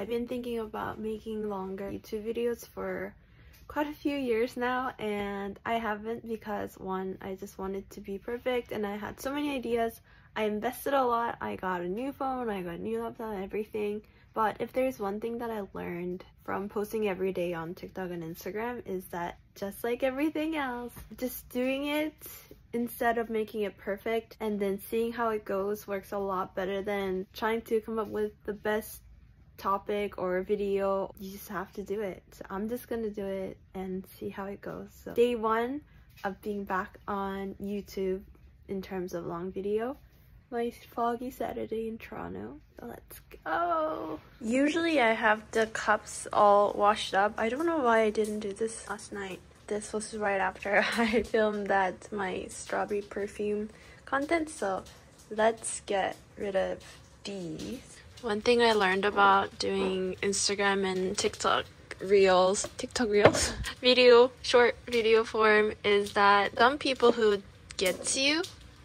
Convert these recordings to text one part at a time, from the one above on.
I've been thinking about making longer YouTube videos for quite a few years now and I haven't because one, I just wanted to be perfect and I had so many ideas. I invested a lot. I got a new phone, I got a new laptop, everything. But if there's one thing that I learned from posting every day on TikTok and Instagram is that just like everything else, just doing it instead of making it perfect and then seeing how it goes works a lot better than trying to come up with the best topic or video, you just have to do it. So I'm just gonna do it and see how it goes. So day one of being back on YouTube in terms of long video, my foggy Saturday in Toronto. Let's go. Usually I have the cups all washed up. I don't know why I didn't do this last night. This was right after I filmed that my strawberry perfume content. So let's get rid of these. One thing I learned about doing Instagram and TikTok reels, TikTok reels, video, short video form is that some people who gets you,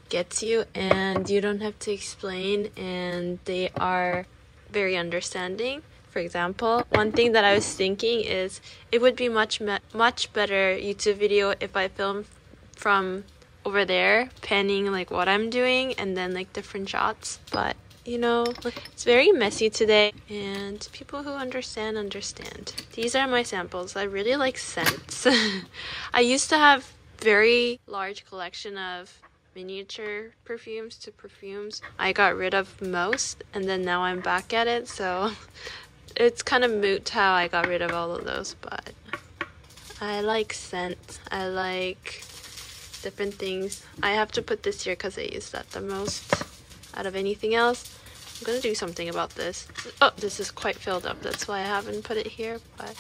gets you and you don't have to explain and they are very understanding. For example, one thing that I was thinking is it would be much much better YouTube video if I film from over there, panning like what I'm doing and then like different shots. But you know, it's very messy today and people who understand understand. These are my samples. I really like scents. I used to have very large collection of miniature perfumes to perfumes. I got rid of most and then now I'm back at it so it's kind of moot how I got rid of all of those but I like scents. I like different things. I have to put this here because I use that the most out of anything else. I'm gonna do something about this. Oh, this is quite filled up. That's why I haven't put it here, but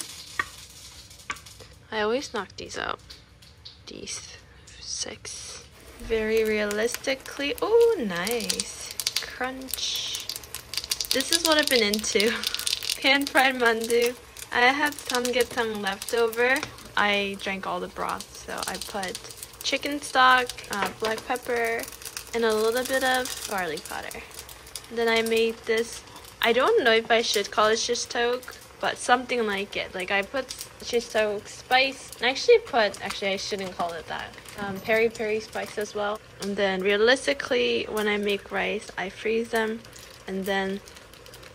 I always knock these out. These six. Very realistically. Oh, nice. Crunch. This is what I've been into. Pan fried mandu. I have samgyetang left over. I drank all the broth, so I put chicken stock, uh, black pepper, and a little bit of garlic powder. Then I made this, I don't know if I should call it shishtok, but something like it. Like I put shishtok spice, I actually put, actually I shouldn't call it that, um, peri peri spice as well. And then realistically, when I make rice, I freeze them and then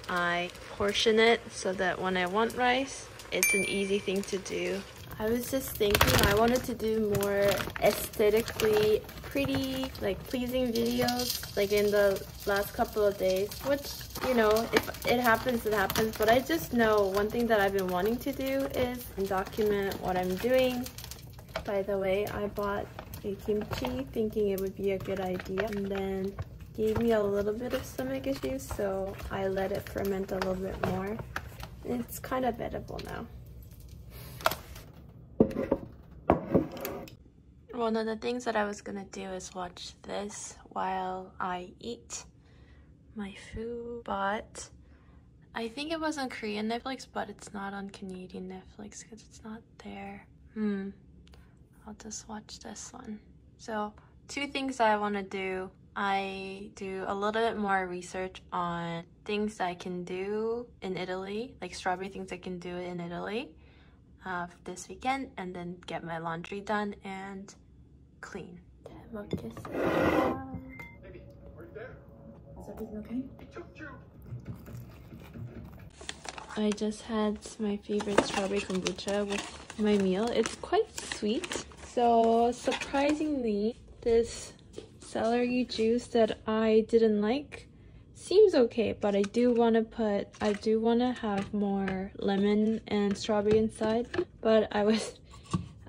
I portion it so that when I want rice, it's an easy thing to do. I was just thinking I wanted to do more aesthetically pretty, like pleasing videos like in the last couple of days, which, you know, if it happens, it happens. But I just know one thing that I've been wanting to do is document what I'm doing. By the way, I bought a kimchi thinking it would be a good idea and then gave me a little bit of stomach issues so I let it ferment a little bit more. It's kind of edible now. One of the things that I was gonna do is watch this while I eat my food, but I think it was on Korean Netflix, but it's not on Canadian Netflix because it's not there. Hmm. I'll just watch this one. So, two things I want to do. I do a little bit more research on things I can do in Italy, like strawberry things I can do in Italy uh, this weekend, and then get my laundry done and clean. I just had my favorite strawberry kombucha with my meal. It's quite sweet. So surprisingly, this celery juice that I didn't like seems okay, but I do want to put, I do want to have more lemon and strawberry inside, but I was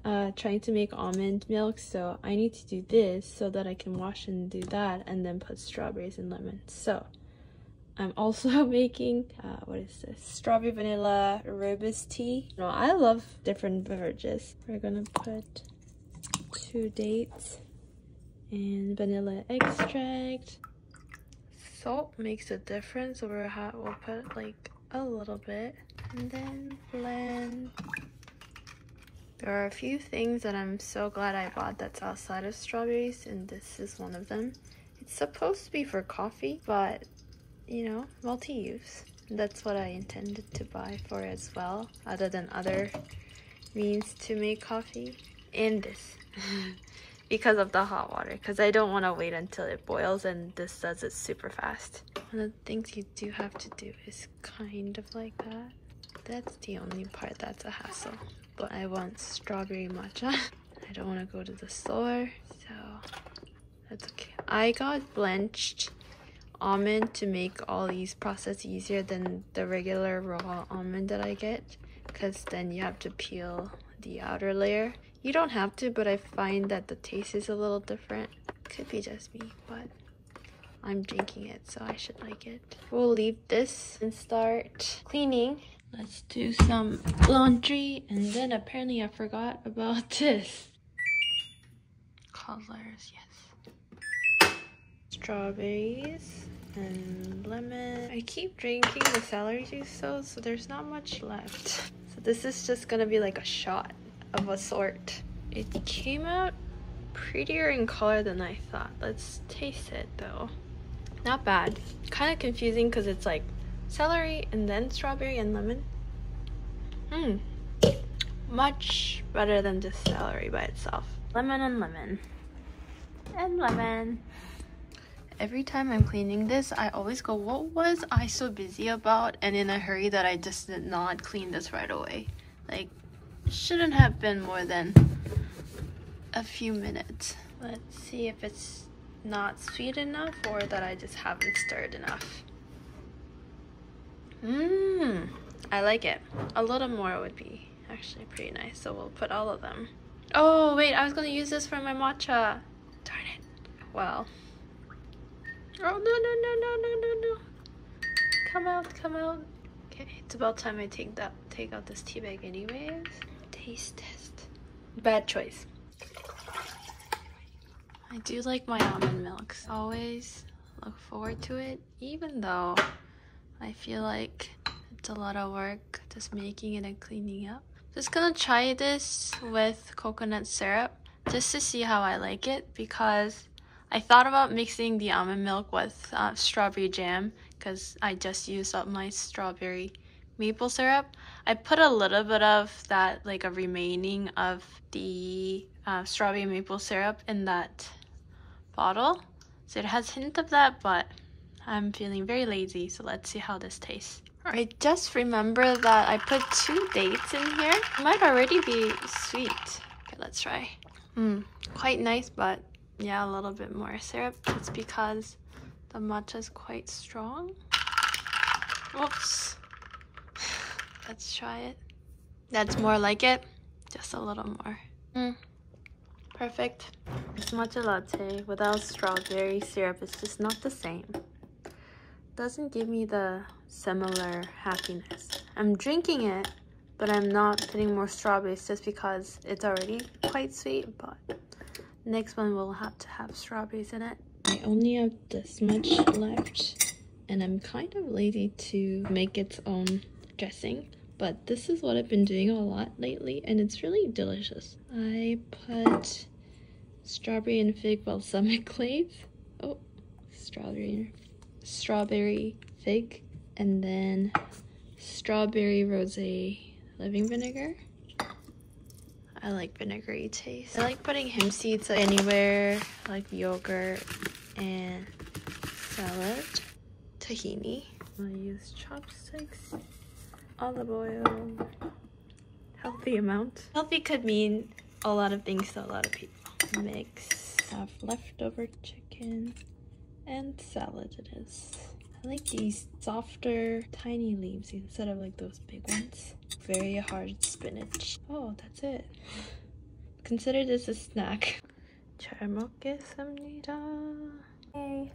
uh, trying to make almond milk so I need to do this so that I can wash and do that and then put strawberries and lemon. So I'm also making uh, what is this? Strawberry vanilla rooibos tea. No I love different beverages. We're gonna put two dates and vanilla extract. Salt makes a difference so we'll, we'll put like a little bit. And then blend there are a few things that I'm so glad I bought that's outside of strawberries, and this is one of them. It's supposed to be for coffee, but, you know, multi-use. That's what I intended to buy for as well, other than other means to make coffee. And this. because of the hot water, because I don't want to wait until it boils and this does it super fast. One of the things you do have to do is kind of like that. That's the only part that's a hassle. But I want strawberry matcha. I don't want to go to the store, so that's okay. I got blanched almond to make all these process easier than the regular raw almond that I get because then you have to peel the outer layer. You don't have to, but I find that the taste is a little different. Could be just me, but I'm drinking it, so I should like it. We'll leave this and start cleaning. Let's do some laundry, and then apparently I forgot about this. Colors, yes. Strawberries and lemon. I keep drinking the celery juice though, so there's not much left. So this is just gonna be like a shot of a sort. It came out prettier in color than I thought. Let's taste it though. Not bad. Kind of confusing because it's like celery and then strawberry and lemon. Mmm. Much better than just celery by itself. Lemon and lemon. And lemon. Every time I'm cleaning this, I always go, what was I so busy about and in a hurry that I just did not clean this right away? Like, shouldn't have been more than a few minutes. Let's see if it's not sweet enough or that I just haven't stirred enough. Mmm, I like it. A little more would be actually pretty nice, so we'll put all of them. Oh, wait, I was gonna use this for my matcha. Darn it. Well. Oh, no, no, no, no, no, no, no. Come out, come out. Okay, it's about time I take that, take out this tea bag anyways. Taste test. Bad choice. I do like my almond milks. Always look forward to it, even though I feel like it's a lot of work just making it and cleaning up. Just gonna try this with coconut syrup just to see how I like it because I thought about mixing the almond milk with uh, strawberry jam because I just used up my strawberry maple syrup. I put a little bit of that, like a remaining of the uh, strawberry maple syrup in that bottle. So it has hint of that, but I'm feeling very lazy, so let's see how this tastes. I just remember that I put two dates in here. It might already be sweet. Okay, let's try. Hmm, quite nice, but yeah, a little bit more syrup. It's because the matcha is quite strong. Oops. Let's try it. That's more like it. Just a little more. Mm. Perfect. Matcha latte without strawberry syrup is just not the same. Doesn't give me the similar happiness. I'm drinking it, but I'm not putting more strawberries just because it's already quite sweet, but next one will have to have strawberries in it. I only have this much left, and I'm kind of lazy to make its own dressing but this is what I've been doing a lot lately and it's really delicious. I put strawberry and fig balsamic glaze. Oh, strawberry, strawberry fig, and then strawberry rosé living vinegar. I like vinegary taste. I like putting hemp seeds anywhere, like yogurt and salad, tahini. I use chopsticks olive oil. Healthy amount. Healthy could mean a lot of things to a lot of people. Mix of leftover chicken and salad it is. I like these softer tiny leaves instead of like those big ones. Very hard spinach. Oh, that's it. Consider this a snack. 잘 먹겠습니다. Hey.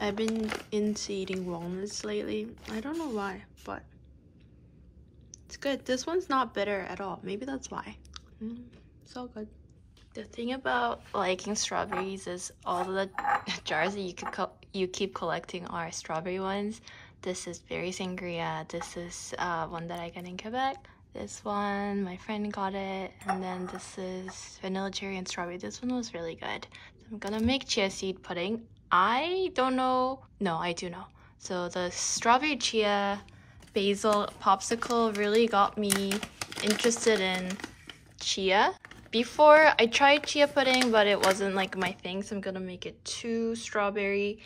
I've been into eating walnuts lately. I don't know why, but it's good. This one's not bitter at all. Maybe that's why. Mm, so good. The thing about liking strawberries is all the jars that you could you keep collecting are strawberry ones. This is berry sangria. This is uh, one that I get in Quebec. This one, my friend got it. And then this is vanilla cherry and strawberry. This one was really good. I'm gonna make chia seed pudding. I don't know. No, I do know. So the strawberry chia basil popsicle really got me interested in chia. Before I tried chia pudding, but it wasn't like my thing, so I'm gonna make it two strawberry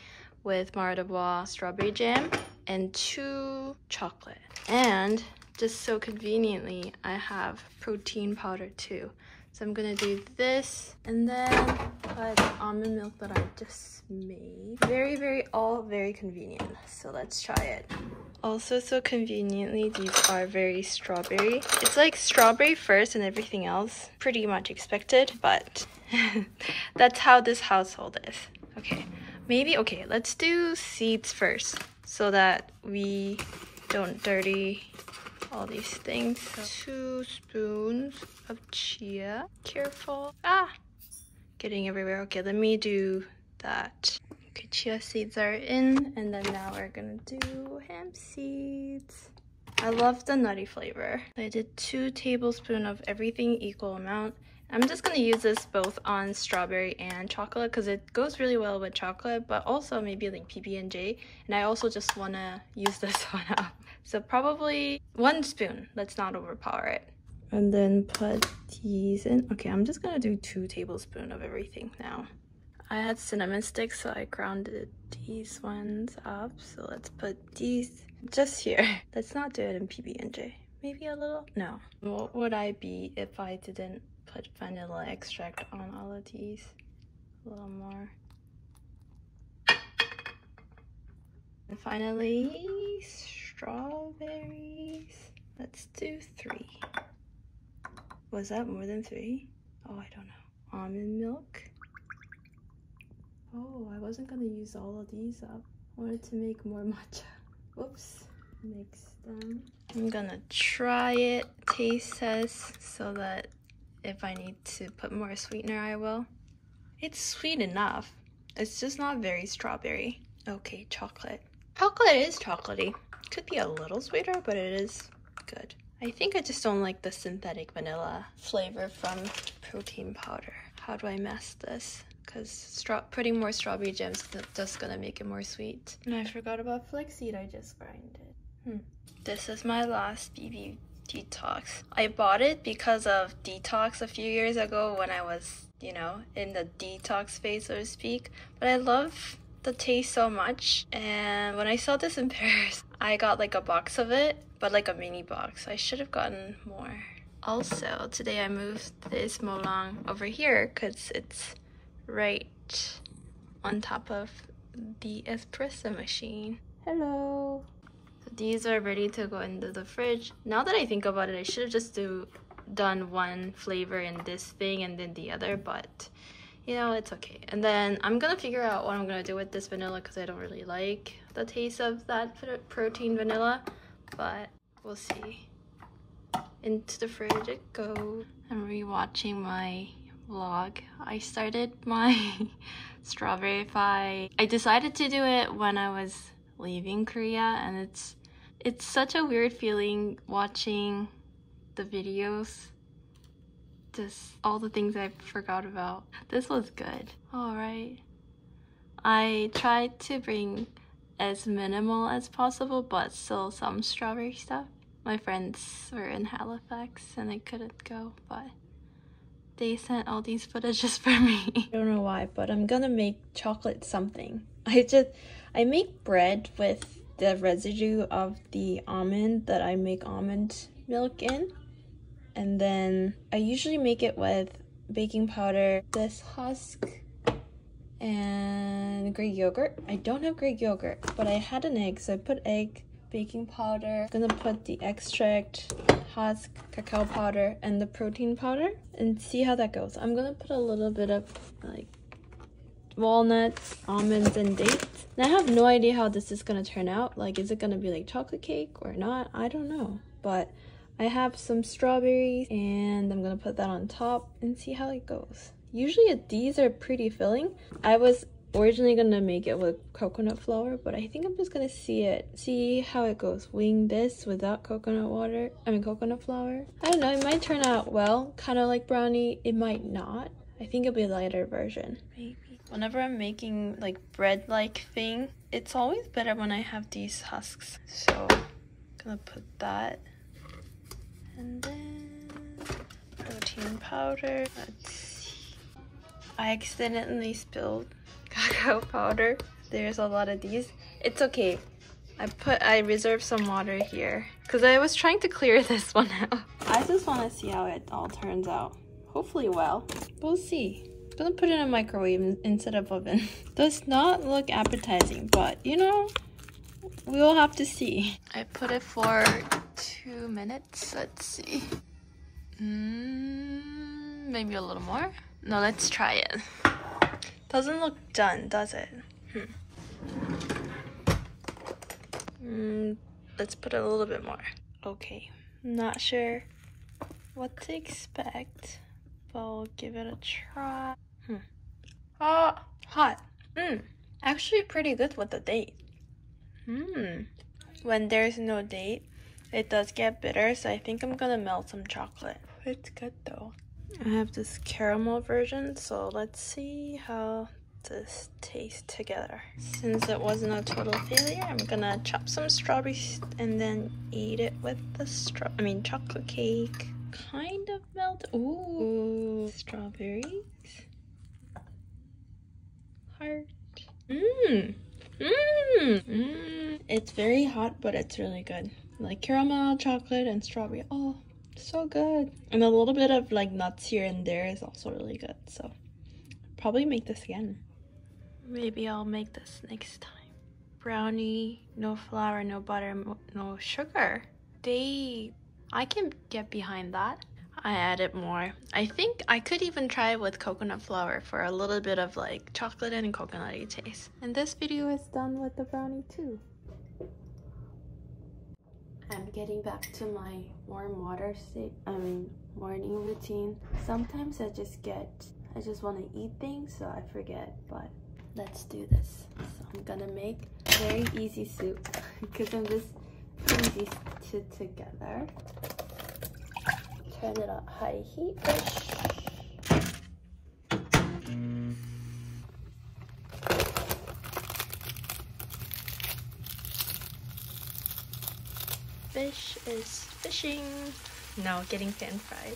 with Mara des Bois strawberry jam and two chocolate. And just so conveniently, I have protein powder too. So I'm gonna do this and then put almond milk that I just made. Very, very, all very convenient. So let's try it. Also so conveniently, these are very strawberry. It's like strawberry first and everything else. Pretty much expected, but that's how this household is. Okay, maybe, okay, let's do seeds first so that we don't dirty all these things. Two spoons of chia. Careful. Ah! Getting everywhere. Okay, let me do that. Okay, chia seeds are in, and then now we're gonna do hemp seeds. I love the nutty flavor. I did two tablespoons of everything equal amount. I'm just gonna use this both on strawberry and chocolate because it goes really well with chocolate, but also maybe like PB&J. And I also just wanna use this one up. So probably one spoon. Let's not overpower it. And then put these in. Okay, I'm just gonna do two tablespoons of everything now. I had cinnamon sticks, so I grounded these ones up. So let's put these just here. Let's not do it in PB&J. Maybe a little? No. What would I be if I didn't put vanilla extract on all of these. A little more. And finally, strawberries. Let's do three. Was that more than three? Oh, I don't know. Almond milk. Oh, I wasn't gonna use all of these up. I wanted to make more matcha. Whoops. Mix them. I'm gonna try it, taste test, so that if I need to put more sweetener, I will. It's sweet enough. It's just not very strawberry. Okay, chocolate. Chocolate is chocolatey. Could be a little sweeter, but it is good. I think I just don't like the synthetic vanilla flavor from protein powder. How do I mask this? Because putting more strawberry gems is just gonna make it more sweet. And I forgot about flaxseed, I just grinded. Hmm. This is my last BB detox. I bought it because of detox a few years ago when I was, you know, in the detox phase, so to speak. But I love the taste so much. And when I saw this in Paris, I got like a box of it, but like a mini box. I should have gotten more. Also, today I moved this Molang over here because it's right on top of the espresso machine. Hello these are ready to go into the fridge. Now that I think about it, I should have just do done one flavor in this thing and then the other, but you know, it's okay. And then I'm gonna figure out what I'm gonna do with this vanilla because I don't really like the taste of that protein vanilla, but we'll see. Into the fridge it goes. I'm rewatching my vlog. I started my Strawberrify. I decided to do it when I was leaving Korea and it's it's such a weird feeling watching the videos. Just all the things I forgot about. This was good. Alright. I tried to bring as minimal as possible, but still some strawberry stuff. My friends were in Halifax and I couldn't go, but they sent all these footages for me. I don't know why, but I'm gonna make chocolate something. I just, I make bread with the residue of the almond that I make almond milk in. And then I usually make it with baking powder, this husk, and Greek yogurt. I don't have Greek yogurt, but I had an egg, so I put egg, baking powder. I'm gonna put the extract, husk, cacao powder, and the protein powder, and see how that goes. I'm gonna put a little bit of like walnuts, almonds, and dates. And I have no idea how this is gonna turn out. Like, is it gonna be like chocolate cake or not? I don't know. But I have some strawberries and I'm gonna put that on top and see how it goes. Usually these are pretty filling. I was originally gonna make it with coconut flour, but I think I'm just gonna see it, see how it goes. Wing this without coconut water, I mean coconut flour. I don't know, it might turn out well, kind of like brownie. It might not. I think it'll be a lighter version. Maybe. Whenever I'm making like bread-like thing, it's always better when I have these husks. So gonna put that. And then protein powder. Let's see. I accidentally spilled cacao powder. There's a lot of these. It's okay. I put I reserved some water here because I was trying to clear this one out. I just want to see how it all turns out. Hopefully well. We'll see. I'm gonna put it in a microwave instead of oven. Does not look appetizing, but you know, we'll have to see. I put it for two minutes. Let's see. Mm, maybe a little more. No, let's try it. Doesn't look done, does it? Hmm. Mm, let's put a little bit more. Okay, not sure what to expect, but I'll give it a try. Hmm. Ah, hot. Mmm, actually pretty good with the date. Mmm. When there's no date, it does get bitter, so I think I'm gonna melt some chocolate. It's good though. I have this caramel version, so let's see how this tastes together. Since it wasn't a total failure, I'm gonna chop some strawberries and then eat it with the straw, I mean chocolate cake. Kind of melt, ooh, strawberries. Heart. Mmm, mmm, mmm. It's very hot, but it's really good. Like caramel, chocolate, and strawberry. Oh, so good. And a little bit of like nuts here and there is also really good. So probably make this again. Maybe I'll make this next time. Brownie, no flour, no butter, no sugar. They, I can get behind that. I added more. I think I could even try it with coconut flour for a little bit of like chocolate and coconutty taste. And this video is done with the brownie too. I'm getting back to my warm water I mean morning routine. Sometimes I just get, I just want to eat things so I forget, but let's do this. So I'm gonna make very easy soup because I'm just easy to together. Turn it on high heat Fish is fishing. No, getting pan fried.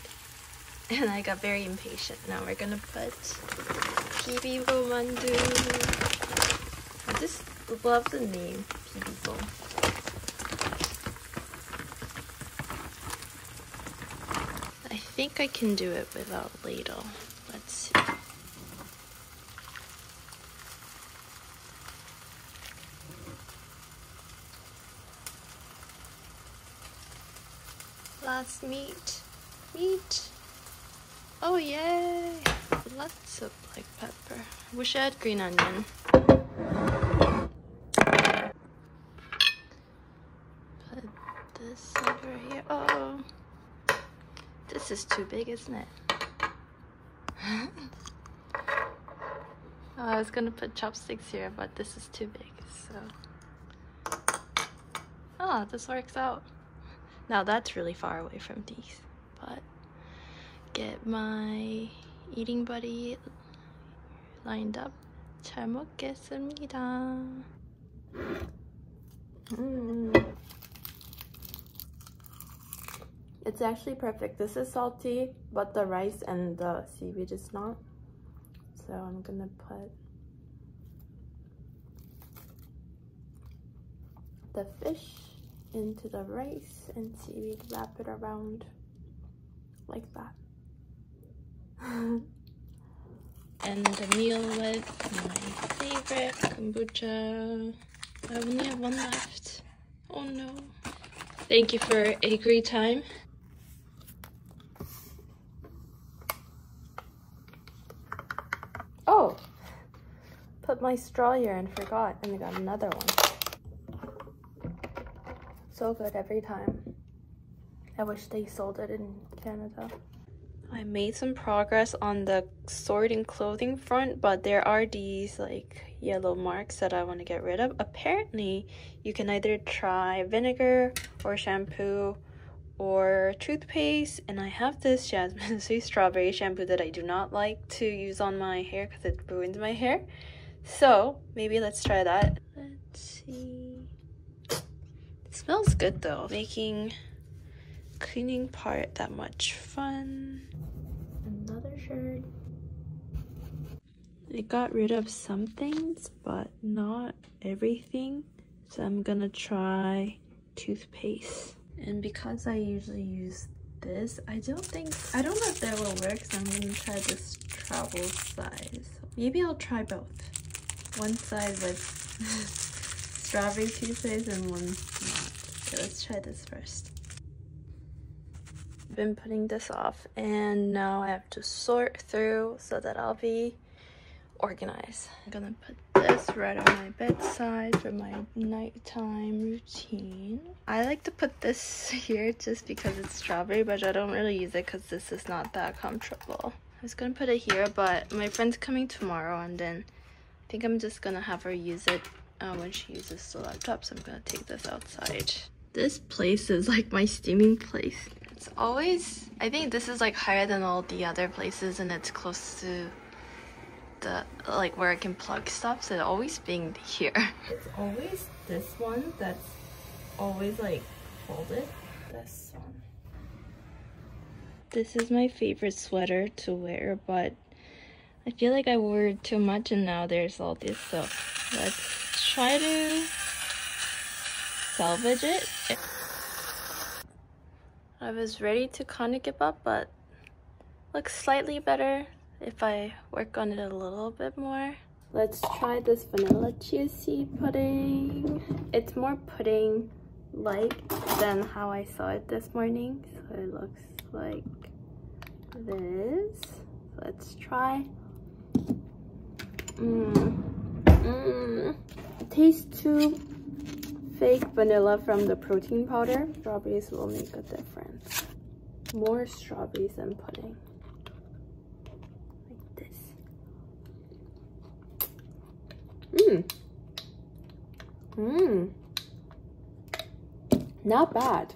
And I got very impatient. Now we're gonna put Bibigo mandu. I just love the name. I think I can do it without ladle. Let's see. Last meat. Meat. Oh yay! Lots of black pepper. I wish I had green onion. Put this over here. Oh, this is too big, isn't it? oh, I was gonna put chopsticks here, but this is too big, so. Oh, this works out. Now that's really far away from these, but get my eating buddy lined up. 잘 먹겠습니다. Mm. It's actually perfect. This is salty, but the rice and the seaweed is not. So I'm gonna put the fish into the rice and seaweed, wrap it around like that. and the meal with my favorite kombucha. I only have one left. Oh no. Thank you for a great time. Oh, put my straw here and forgot, and I got another one. So good every time. I wish they sold it in Canada. I made some progress on the sorting clothing front, but there are these like yellow marks that I want to get rid of. Apparently, you can either try vinegar or shampoo or toothpaste and I have this Jasmine Sweet Strawberry shampoo that I do not like to use on my hair because it ruins my hair. So maybe let's try that. Let's see. It smells good though. Making cleaning part that much fun. Another shirt. I got rid of some things, but not everything. So I'm gonna try toothpaste. And because I usually use this, I don't think, I don't know if that will work, so I'm gonna try this travel size. Maybe I'll try both. One side with strawberry toothpaste and one not. Okay, let's try this first. I've been putting this off and now I have to sort through so that I'll be organized. I'm gonna put this right on my bedside for my nighttime routine. I like to put this here just because it's strawberry, but I don't really use it because this is not that comfortable. I was gonna put it here, but my friend's coming tomorrow and then think I'm just gonna have her use it uh, when she uses the laptop, so I'm gonna take this outside. This place is like my steaming place. It's always, I think this is like higher than all the other places and it's close to the like where I can plug stuff so always being here. It's always this one that's always like folded. This one. This is my favorite sweater to wear, but I feel like I wore it too much and now there's all this, so let's try to salvage it. I was ready to kind of give up, but looks slightly better if I work on it a little bit more. Let's try this vanilla chia seed pudding. It's more pudding-like than how I saw it this morning. So it looks like this. Let's try. Mmm. Mmm. Tastes too fake vanilla from the protein powder. Strawberries will make a difference. More strawberries than pudding. Like this. Mmm. Mmm. Not bad.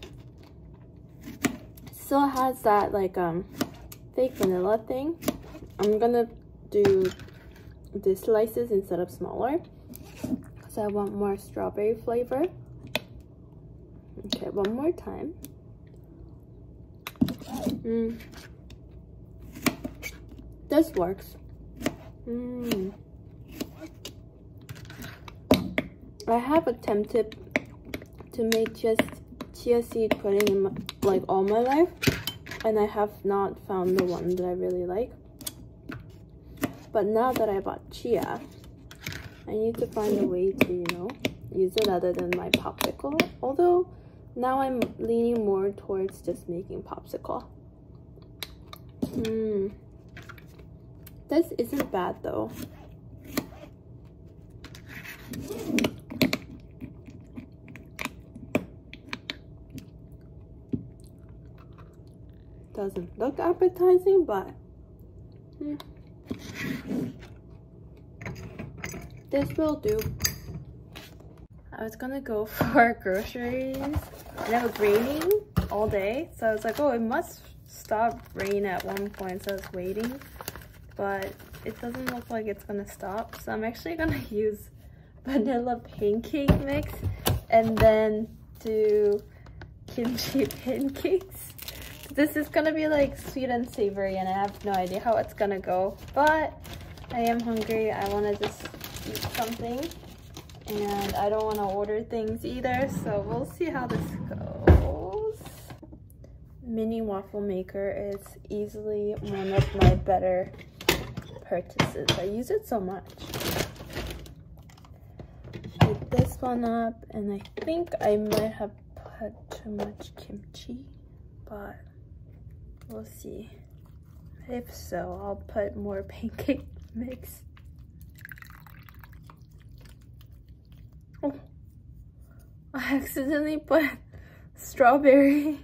Still has that like um fake vanilla thing. I'm gonna do the slices instead of smaller because I want more strawberry flavor. Okay, one more time. Mm. This works. Mmm. I have attempted to make just chia seed pudding in my, like all my life and I have not found the one that I really like. But now that I bought chia, I need to find a way to, you know, use it other than my popsicle. Although now I'm leaning more towards just making popsicle. Hmm. This isn't bad though. doesn't look appetizing, but hmm. This will do. I was gonna go for groceries and it was raining all day. So I was like, oh, it must stop rain at one point. So I was waiting, but it doesn't look like it's gonna stop. So I'm actually gonna use vanilla pancake mix and then do kimchi pancakes this is gonna be like sweet and savory and I have no idea how it's gonna go. But I am hungry. I wanna just eat something. And I don't wanna order things either. So we'll see how this goes. Mini waffle maker is easily one of my better purchases. I use it so much. Heat this one up and I think I might have put too much kimchi but We'll see. If so, I'll put more pancake mix. Oh, I accidentally put strawberry.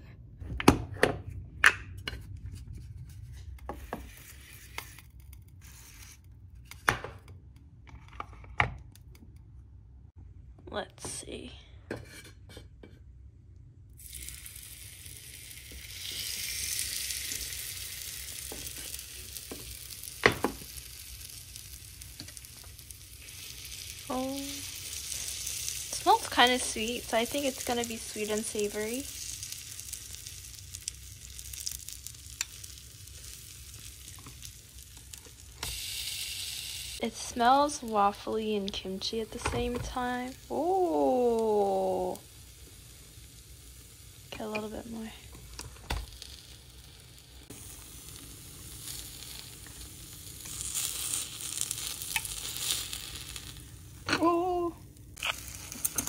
Let's see. Oh. smells kind of sweet, so I think it's gonna be sweet and savory. It smells waffly and kimchi at the same time. Oh, get a little bit more. Oh,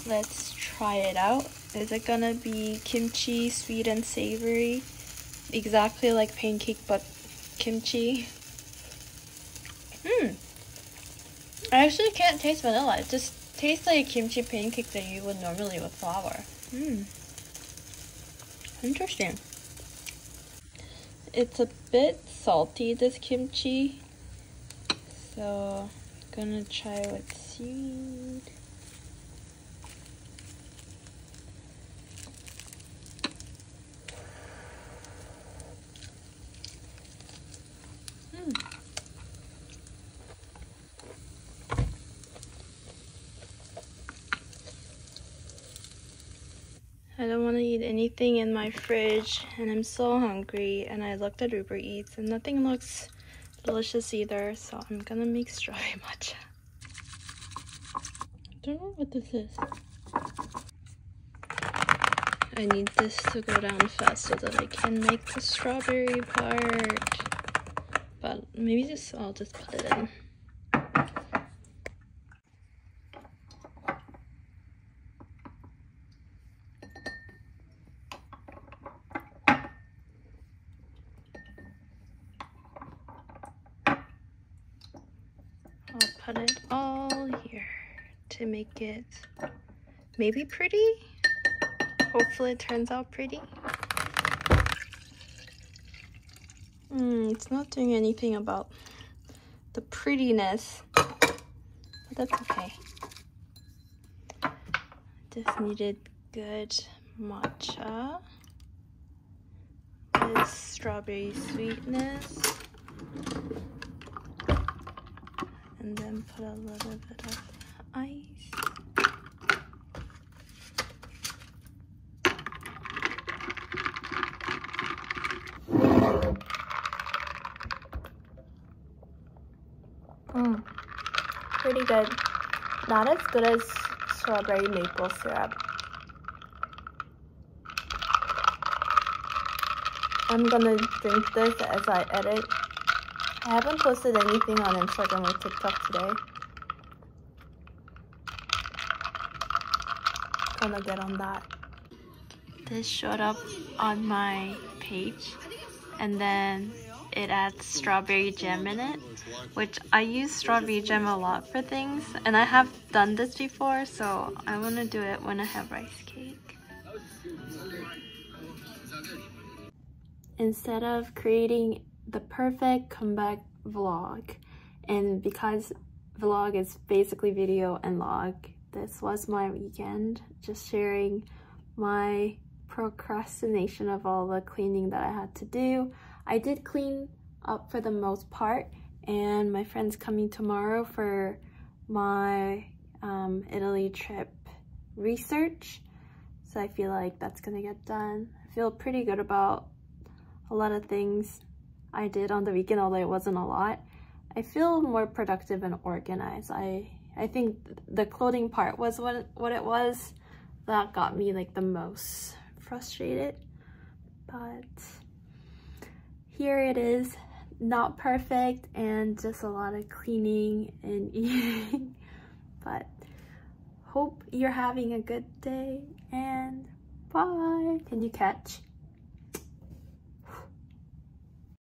let's try it out. Is it gonna be kimchi, sweet and savory? Exactly like pancake, but kimchi. Mmm. I actually can't taste vanilla. It just tastes like a kimchi pancake that you would normally with flour. Hmm. Interesting. It's a bit salty, this kimchi. So, gonna try with seaweed. I don't want to eat anything in my fridge and I'm so hungry and I looked at Uber Eats and nothing looks delicious either so I'm gonna make strawberry matcha. Don't know what this is. I need this to go down fast so that I can make the strawberry part. But maybe just I'll just put it in. I'll put it all here to make it maybe pretty. Hopefully it turns out pretty. Mm, it's not doing anything about the prettiness, but that's okay. Just needed good matcha with strawberry sweetness. and then put a little bit of ice. Mm. Pretty good. Not as good as strawberry maple syrup. I'm gonna drink this as I edit I haven't posted anything on Instagram or TikTok today. Gonna get on that. This showed up on my page and then it adds strawberry jam in it which I use strawberry jam a lot for things and I have done this before so I want to do it when I have rice cake. Instead of creating the perfect comeback vlog and because vlog is basically video and log this was my weekend just sharing my procrastination of all the cleaning that I had to do I did clean up for the most part and my friend's coming tomorrow for my um, Italy trip research so I feel like that's gonna get done I feel pretty good about a lot of things I did on the weekend, although it wasn't a lot, I feel more productive and organized. I I think the clothing part was what what it was that got me like the most frustrated. But here it is, not perfect and just a lot of cleaning and eating. but hope you're having a good day and bye. Can you catch?